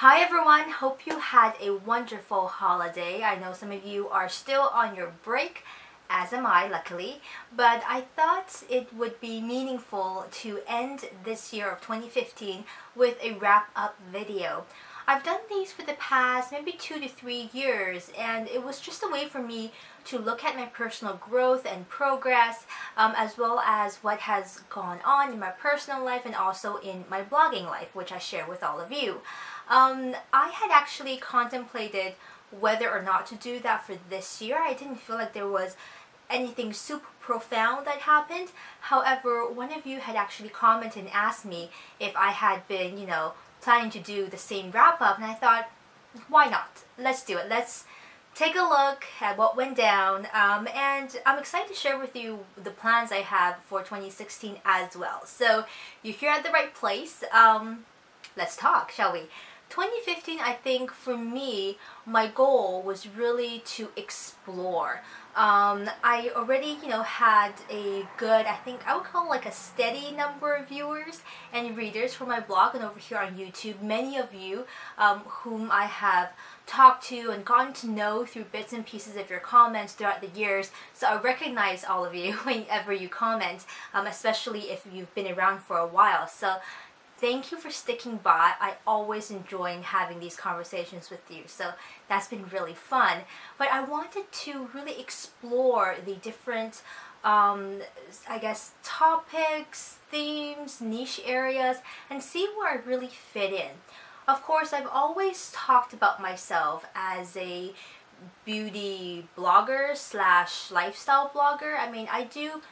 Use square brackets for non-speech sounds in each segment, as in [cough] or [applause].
Hi everyone, hope you had a wonderful holiday. I know some of you are still on your break, as am I luckily, but I thought it would be meaningful to end this year of 2015 with a wrap up video. I've done these for the past maybe two to three years and it was just a way for me to look at my personal growth and progress um, as well as what has gone on in my personal life and also in my blogging life which I share with all of you. Um, I had actually contemplated whether or not to do that for this year. I didn't feel like there was anything super profound that happened. However, one of you had actually commented and asked me if I had been, you know, planning to do the same wrap up and I thought why not? Let's do it. Let's take a look at what went down um, and I'm excited to share with you the plans I have for 2016 as well. So you're here at the right place. Um, let's talk shall we 2015 I think for me my goal was really to explore um, I already, you know, had a good, I think I would call like a steady number of viewers and readers for my blog and over here on YouTube. Many of you um, whom I have talked to and gotten to know through bits and pieces of your comments throughout the years. So I recognize all of you [laughs] whenever you comment, um, especially if you've been around for a while. So thank you for sticking by. I always enjoy having these conversations with you. So that's been really fun. But I wanted to really explore the different um, I guess topics, themes, niche areas, and see where I really fit in. Of course, I've always talked about myself as a beauty blogger slash lifestyle blogger. I mean, I do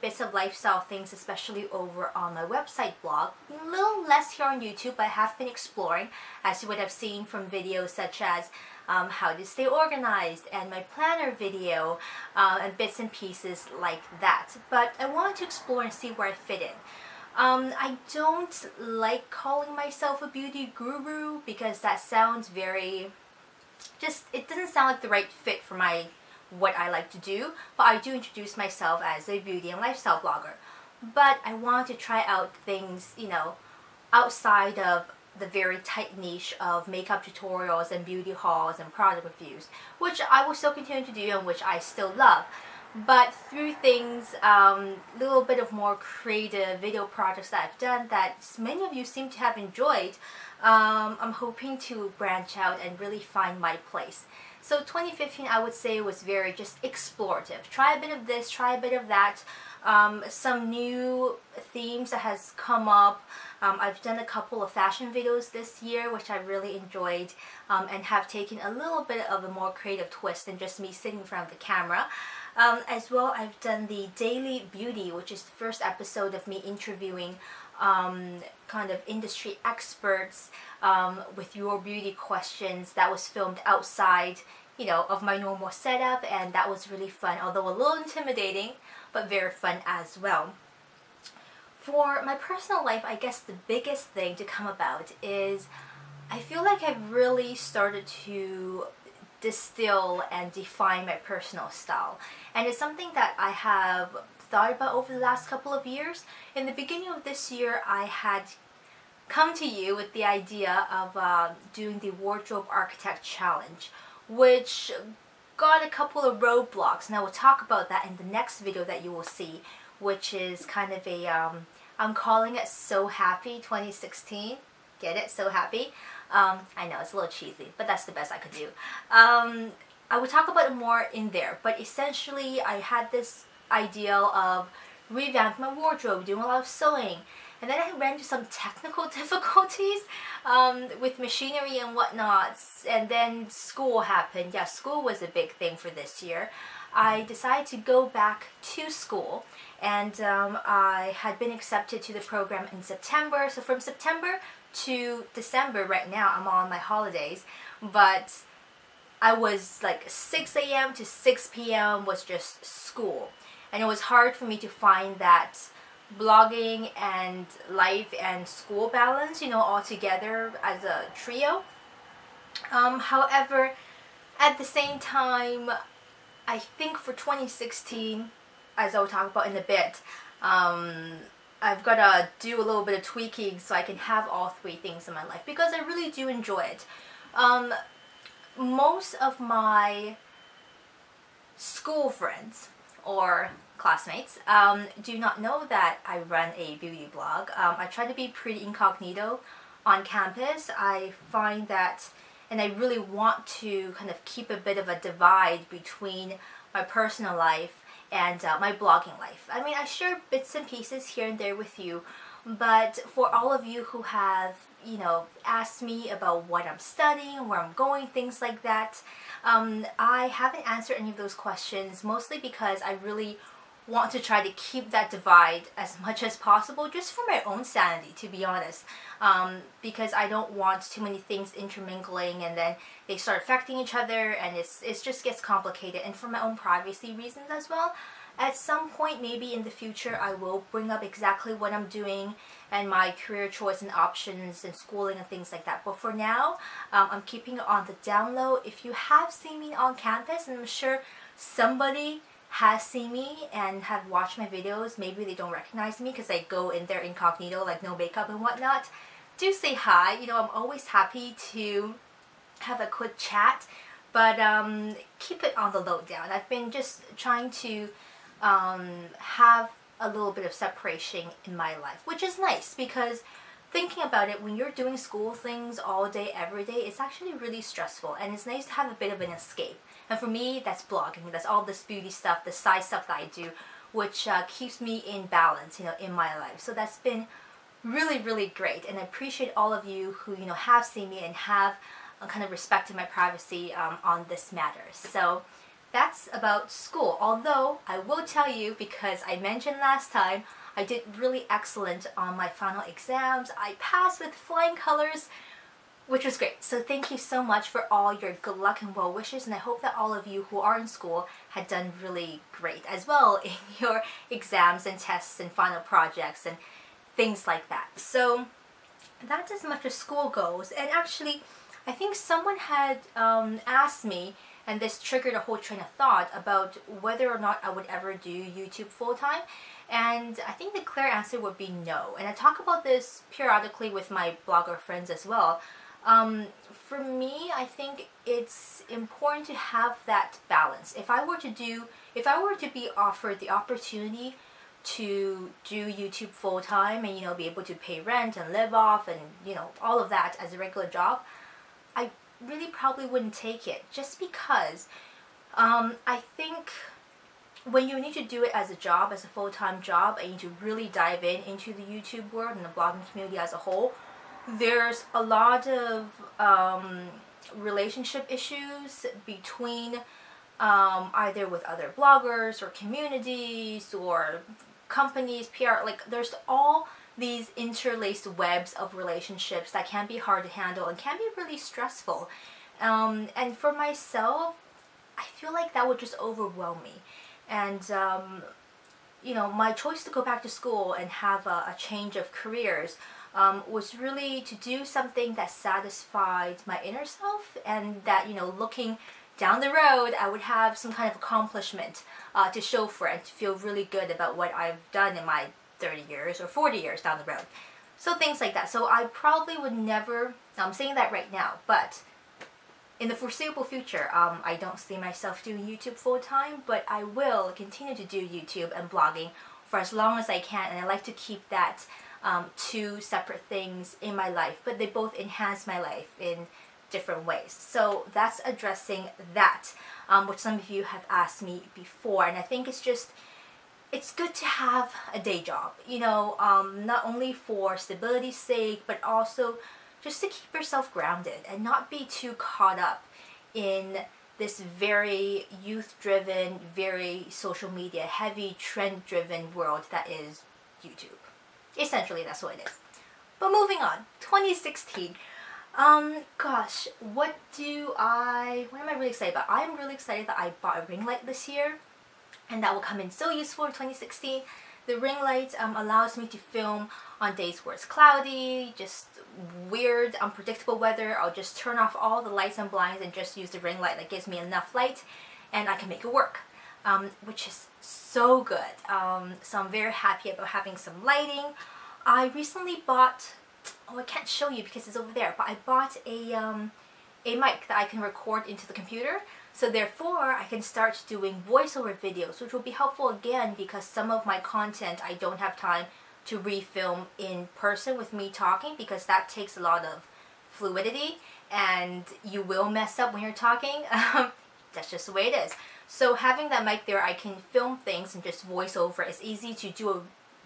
bits of lifestyle things, especially over on my website blog. A little less here on YouTube, but I have been exploring, as you would have seen from videos such as um, how to stay organized and my planner video uh, and bits and pieces like that. But I wanted to explore and see where I fit in. Um, I don't like calling myself a beauty guru because that sounds very just it doesn't sound like the right fit for my what I like to do, but I do introduce myself as a beauty and lifestyle blogger. But I want to try out things, you know, outside of the very tight niche of makeup tutorials and beauty hauls and product reviews, which I will still continue to do and which I still love. But through things, a um, little bit of more creative video projects that I've done that many of you seem to have enjoyed, um, I'm hoping to branch out and really find my place. So 2015 I would say was very just explorative. Try a bit of this, try a bit of that. Um, some new themes that has come up. Um, I've done a couple of fashion videos this year which I really enjoyed um, and have taken a little bit of a more creative twist than just me sitting in front of the camera. Um, as well, I've done the Daily Beauty, which is the first episode of me interviewing um, kind of industry experts um, with your beauty questions. That was filmed outside, you know, of my normal setup, and that was really fun, although a little intimidating, but very fun as well. For my personal life, I guess the biggest thing to come about is I feel like I've really started to distill and define my personal style. And it's something that I have thought about over the last couple of years. In the beginning of this year, I had come to you with the idea of uh, doing the Wardrobe Architect Challenge, which got a couple of roadblocks, and I will talk about that in the next video that you will see, which is kind of a, um, I'm calling it So Happy 2016. Get it? So Happy. Um, I know, it's a little cheesy, but that's the best I could do. Um, I will talk about it more in there, but essentially I had this ideal of revamp my wardrobe, doing a lot of sewing. And then I ran into some technical [laughs] difficulties um, with machinery and whatnot. And then school happened. Yeah, school was a big thing for this year. I decided to go back to school and um, I had been accepted to the program in September. So from September to December right now, I'm on my holidays. But I was like 6 a.m. to 6 p.m. was just school and it was hard for me to find that blogging and life and school balance, you know, all together as a trio. Um, however, at the same time, I think for 2016, as I'll talk about in a bit, um, I've got to do a little bit of tweaking so I can have all three things in my life because I really do enjoy it. Um, most of my school friends or classmates um, do not know that I run a beauty blog. Um, I try to be pretty incognito on campus. I find that, and I really want to kind of keep a bit of a divide between my personal life and uh, my blogging life. I mean, I share bits and pieces here and there with you, but for all of you who have, you know, asked me about what I'm studying, where I'm going, things like that, um, I haven't answered any of those questions, mostly because I really want to try to keep that divide as much as possible just for my own sanity to be honest. Um, because I don't want too many things intermingling and then they start affecting each other and it's it just gets complicated. And for my own privacy reasons as well at some point maybe in the future I will bring up exactly what I'm doing and my career choice and options and schooling and things like that. But for now um, I'm keeping it on the down low. If you have seen me on campus and I'm sure somebody has seen me and have watched my videos, maybe they don't recognize me because I go in there incognito, like no makeup and whatnot, do say hi. You know, I'm always happy to have a quick chat, but um, keep it on the low down. I've been just trying to um, have a little bit of separation in my life, which is nice because thinking about it, when you're doing school things all day, every day, it's actually really stressful and it's nice to have a bit of an escape. And for me, that's blogging. That's all this beauty stuff, the side stuff that I do, which uh, keeps me in balance, you know, in my life. So that's been really, really great. And I appreciate all of you who, you know, have seen me and have uh, kind of respected my privacy um, on this matter. So that's about school. Although I will tell you, because I mentioned last time, I did really excellent on my final exams. I passed with flying colors which was great. So thank you so much for all your good luck and well wishes and I hope that all of you who are in school had done really great as well [laughs] in your exams and tests and final projects and things like that. So that's as much as school goes and actually I think someone had um, asked me and this triggered a whole train of thought about whether or not I would ever do YouTube full-time and I think the clear answer would be no and I talk about this periodically with my blogger friends as well um, for me, I think it's important to have that balance. If I were to do, if I were to be offered the opportunity to do YouTube full time and you know be able to pay rent and live off and you know all of that as a regular job, I really probably wouldn't take it just because um, I think when you need to do it as a job, as a full-time job, and you need to really dive in into the YouTube world and the blogging community as a whole, there's a lot of um, relationship issues between um, either with other bloggers or communities or companies, PR, like there's all these interlaced webs of relationships that can be hard to handle and can be really stressful. Um, and for myself, I feel like that would just overwhelm me. And, um, you know, my choice to go back to school and have a, a change of careers um, was really to do something that satisfied my inner self and that, you know, looking down the road, I would have some kind of accomplishment uh, to show for and to feel really good about what I've done in my 30 years or 40 years down the road. So things like that. So I probably would never, I'm saying that right now, but in the foreseeable future, um, I don't see myself doing YouTube full time, but I will continue to do YouTube and blogging for as long as I can, and I like to keep that um, two separate things in my life, but they both enhance my life in different ways. So that's addressing that, um, which some of you have asked me before, and I think it's just it's good to have a day job, you know, um, not only for stability's sake, but also just to keep yourself grounded and not be too caught up in this very youth-driven, very social media heavy, trend-driven world that is YouTube. Essentially, that's what it is. But moving on, 2016. Um, gosh, what do I, what am I really excited about? I'm really excited that I bought a ring light this year and that will come in so useful in 2016. The ring light um, allows me to film on days where it's cloudy, just weird, unpredictable weather. I'll just turn off all the lights and blinds and just use the ring light that gives me enough light and I can make it work. Um, which is so good. Um, so I'm very happy about having some lighting. I recently bought, oh I can't show you because it's over there, but I bought a, um, a mic that I can record into the computer. So therefore, I can start doing voiceover videos, which will be helpful again because some of my content I don't have time to refilm in person with me talking because that takes a lot of fluidity and you will mess up when you're talking. [laughs] That's just the way it is. So having that mic there, I can film things and just voice over. It's easy to do a,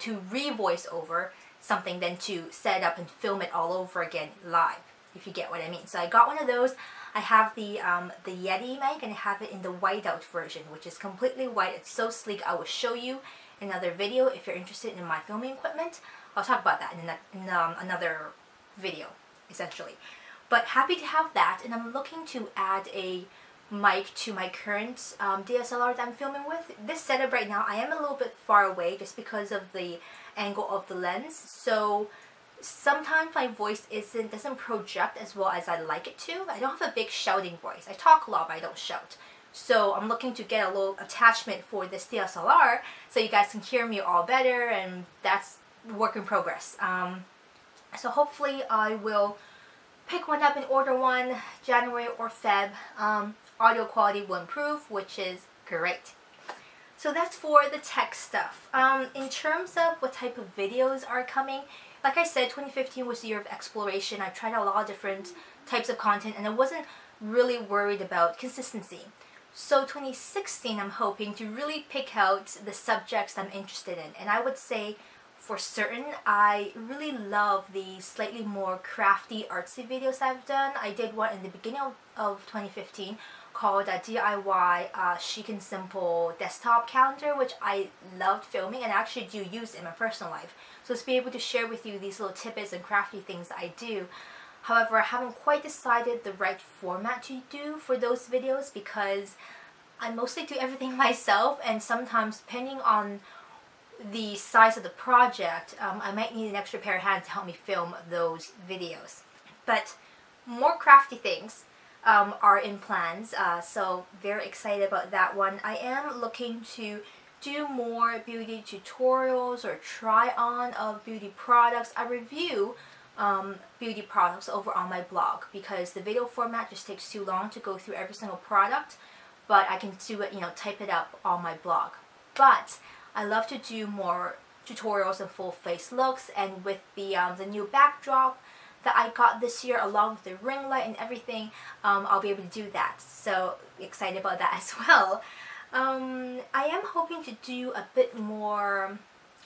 to re-voice over something than to set up and film it all over again live, if you get what I mean. So I got one of those. I have the um, the Yeti mic and I have it in the whiteout version, which is completely white. It's so sleek. I will show you another video if you're interested in my filming equipment. I'll talk about that in, in um, another video, essentially. But happy to have that, and I'm looking to add a mic to my current um, DSLR that I'm filming with. This setup right now, I am a little bit far away just because of the angle of the lens. So sometimes my voice isn't doesn't project as well as I like it to. I don't have a big shouting voice. I talk a lot, but I don't shout. So I'm looking to get a little attachment for this DSLR so you guys can hear me all better and that's work in progress. Um, so hopefully I will pick one up and order one January or Feb. Um, audio quality will improve, which is great. So that's for the tech stuff. Um, in terms of what type of videos are coming, like I said, 2015 was the year of exploration. I tried a lot of different types of content and I wasn't really worried about consistency. So 2016, I'm hoping to really pick out the subjects I'm interested in. And I would say for certain, I really love the slightly more crafty, artsy videos I've done. I did one in the beginning of, of 2015 called a DIY uh, Chic and Simple desktop calendar, which I loved filming and actually do use in my personal life. So to be able to share with you these little tidbits and crafty things I do. However, I haven't quite decided the right format to do for those videos because I mostly do everything [laughs] myself and sometimes depending on the size of the project, um, I might need an extra pair of hands to help me film those videos. But more crafty things um, are in plans, uh, so very excited about that one. I am looking to do more beauty tutorials or try on of beauty products. I review um, beauty products over on my blog because the video format just takes too long to go through every single product but I can do it, you know, type it up on my blog. But I love to do more tutorials and full face looks and with the, um, the new backdrop that I got this year along with the ring light and everything, um, I'll be able to do that. So excited about that [laughs] as well. Um, I am hoping to do a bit more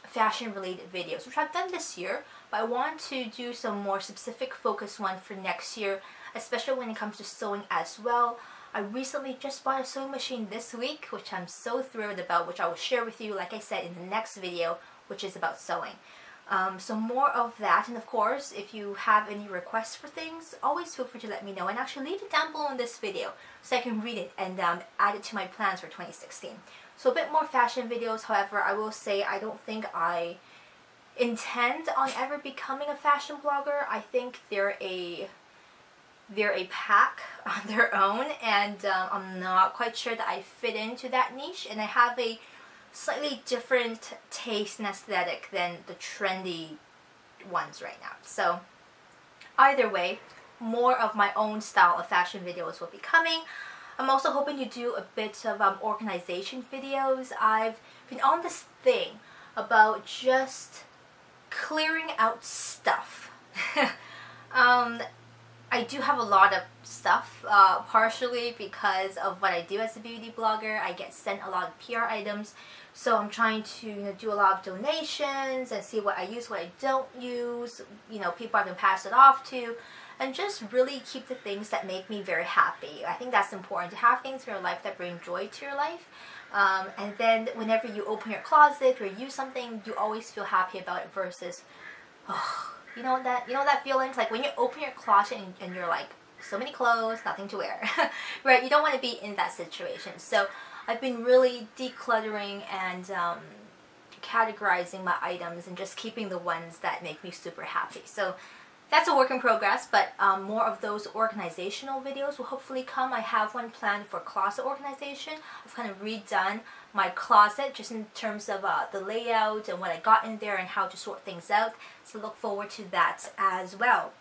fashion related videos, which I've done this year, but I want to do some more specific focus one for next year, especially when it comes to sewing as well. I recently just bought a sewing machine this week, which I'm so thrilled about, which I will share with you, like I said, in the next video, which is about sewing. Um, so more of that, and of course, if you have any requests for things, always feel free to let me know, and actually leave it down below in this video so I can read it and um, add it to my plans for 2016. So a bit more fashion videos, however, I will say I don't think I intend on ever becoming a fashion blogger. I think they're a they're a pack [laughs] on their own and um, I'm not quite sure that I fit into that niche and I have a slightly different taste and aesthetic than the trendy ones right now. So either way, more of my own style of fashion videos will be coming. I'm also hoping to do a bit of um, organization videos. I've been on this thing about just clearing out stuff. [laughs] um, I do have a lot of stuff, uh, partially because of what I do as a beauty blogger. I get sent a lot of PR items, so I'm trying to you know, do a lot of donations and see what I use, what I don't use, you know, people I can pass it off to, and just really keep the things that make me very happy. I think that's important to have things in your life that bring joy to your life. Um, and then whenever you open your closet or use something, you always feel happy about it versus, oh, you know that you know that feeling like when you open your closet and, and you're like so many clothes, nothing to wear, [laughs] right? You don't want to be in that situation. So I've been really decluttering and um, categorizing my items and just keeping the ones that make me super happy. So that's a work in progress, but um, more of those organizational videos will hopefully come. I have one planned for closet organization. I've kind of redone my closet just in terms of uh, the layout and what I got in there and how to sort things out. So look forward to that as well.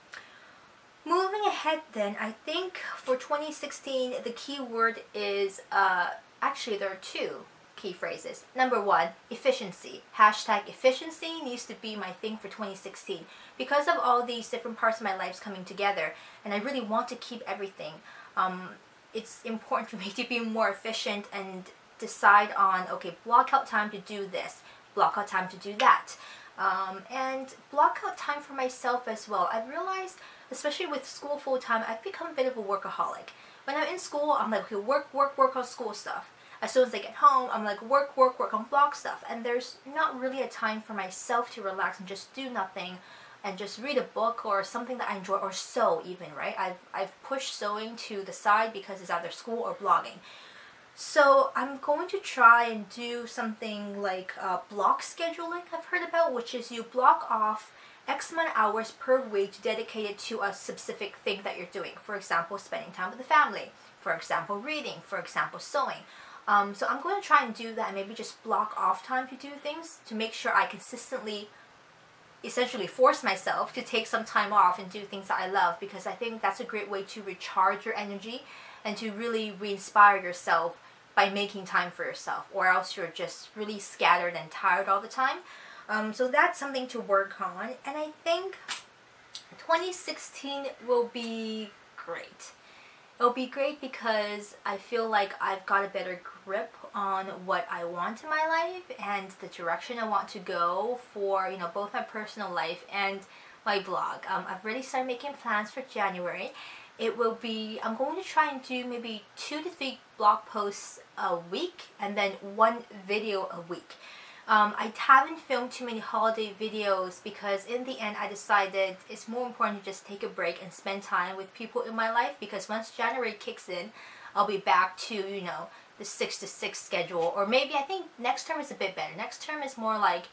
Moving ahead then, I think for 2016 the key word is, uh, actually there are two key phrases. Number one, efficiency. Hashtag efficiency needs to be my thing for 2016. Because of all these different parts of my lives coming together, and I really want to keep everything, um, it's important for me to be more efficient and decide on, okay, block out time to do this, block out time to do that. Um, and block out time for myself as well. I've realized, especially with school full time, I've become a bit of a workaholic. When I'm in school, I'm like, okay, work, work, work on school stuff as soon as I get home, I'm like work, work, work on blog stuff. And there's not really a time for myself to relax and just do nothing and just read a book or something that I enjoy or sew even, right? I've, I've pushed sewing to the side because it's either school or blogging. So I'm going to try and do something like uh, block scheduling I've heard about, which is you block off X amount of hours per week dedicated to a specific thing that you're doing. For example, spending time with the family. For example, reading. For example, sewing. Um, so I'm going to try and do that and maybe just block off time to do things to make sure I consistently essentially force myself to take some time off and do things that I love because I think that's a great way to recharge your energy and to really re-inspire yourself by making time for yourself or else you're just really scattered and tired all the time. Um, so that's something to work on and I think 2016 will be great. It'll be great because I feel like I've got a better grip on what I want in my life and the direction I want to go for, you know, both my personal life and my blog. Um, I've already started making plans for January. It will be, I'm going to try and do maybe two to three blog posts a week and then one video a week. Um, I haven't filmed too many holiday videos because in the end I decided it's more important to just take a break and spend time with people in my life because once January kicks in, I'll be back to, you know, the 6 to 6 schedule or maybe I think next term is a bit better. Next term is more like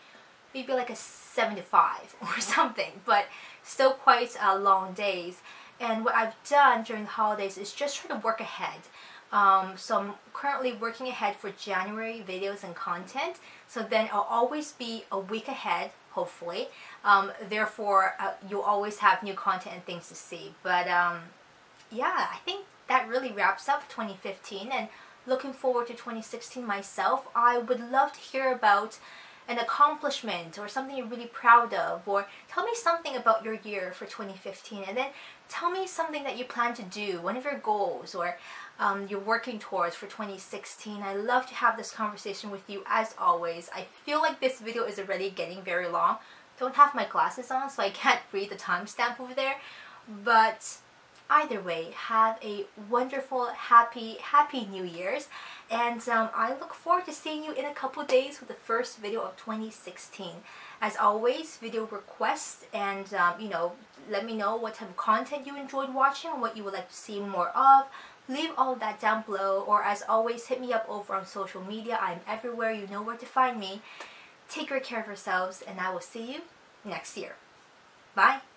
maybe like a 7 to 5 [laughs] or something but still quite uh, long days. And what I've done during the holidays is just try to work ahead. Um, so I'm currently working ahead for January videos and content. So then I'll always be a week ahead, hopefully. Um, therefore, uh, you'll always have new content and things to see. But um, yeah, I think that really wraps up 2015 and looking forward to 2016 myself. I would love to hear about an accomplishment or something you're really proud of or tell me something about your year for 2015 and then tell me something that you plan to do one of your goals or um, you're working towards for 2016 I love to have this conversation with you as always. I feel like this video is already getting very long. Don't have my glasses on so I can't read the timestamp over there. But either way, have a wonderful, happy, happy New Year's. And um, I look forward to seeing you in a couple days with the first video of 2016. As always, video requests and, um, you know, let me know what type of content you enjoyed watching what you would like to see more of. Leave all of that down below or as always, hit me up over on social media. I'm everywhere. You know where to find me. Take great care of yourselves and I will see you next year. Bye.